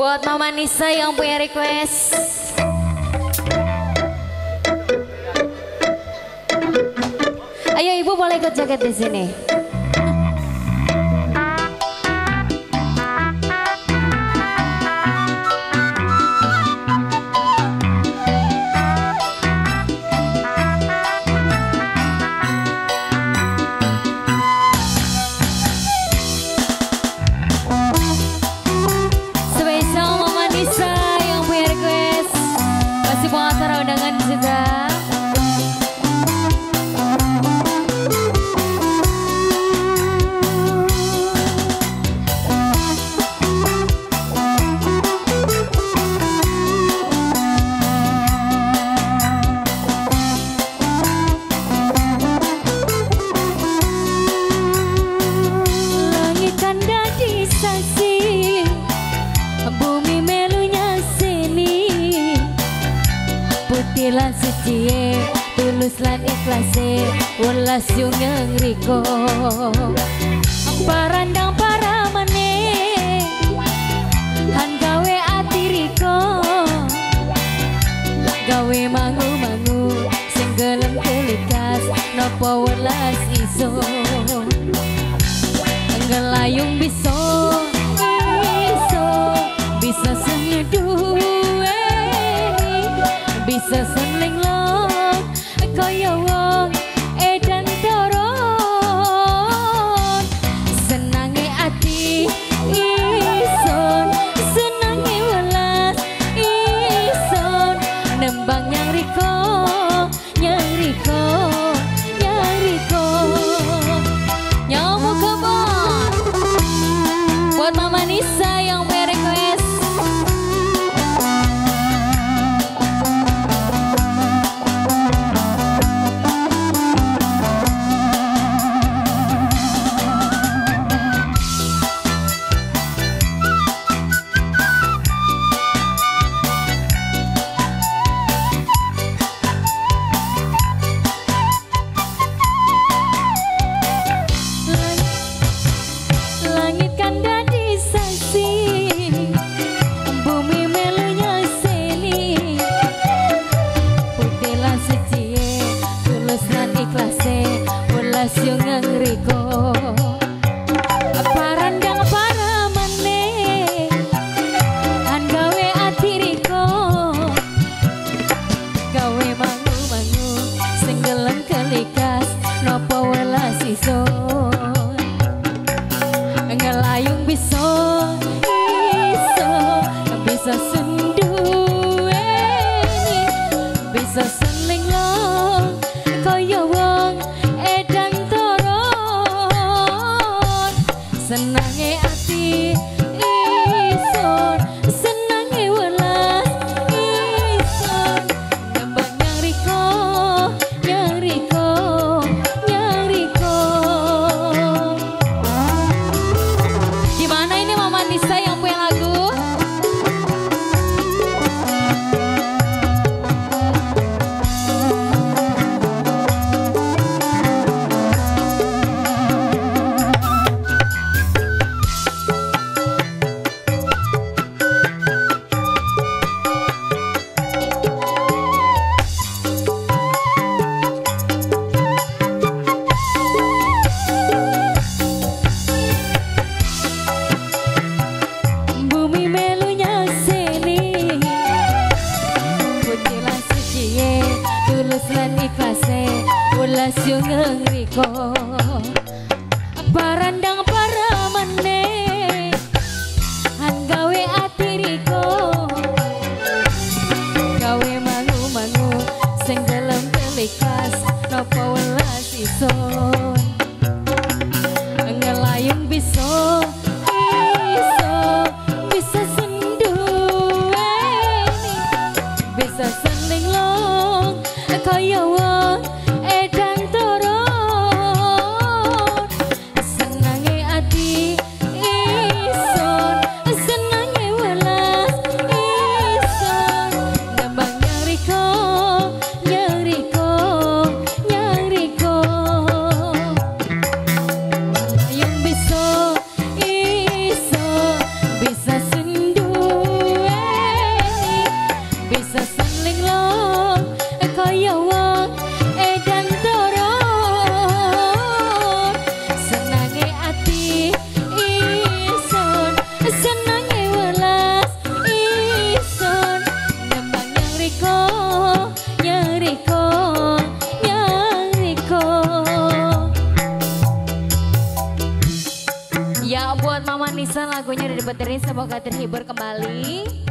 Buat Mama Nisa yang punya request. Ayo ibu boleh ikut jaket di sini. Lan suci Tulus lan ikhlase Welas yung ngriko Parandang para mane Han gawe ati riko Gawe mangu-mangu Sing gelem kelikas Nopo welas iso. Ngelayung bisa Iso Bisa senyeduwe Bisa iso. Ngelayung bisa iso bisa senduweni bisa senlinglong kaya wong edan toron. Senange ngeriko Barandang para mene anggawe ati riko. Gawe mangu-mangu Senggelem telikas Nopo welas ison Ngelayung biso Iso Bisa senduweni Bisa sending long Kaya Ya buat Mama Nisa lagunya dari Baterin semoga terhibur kembali.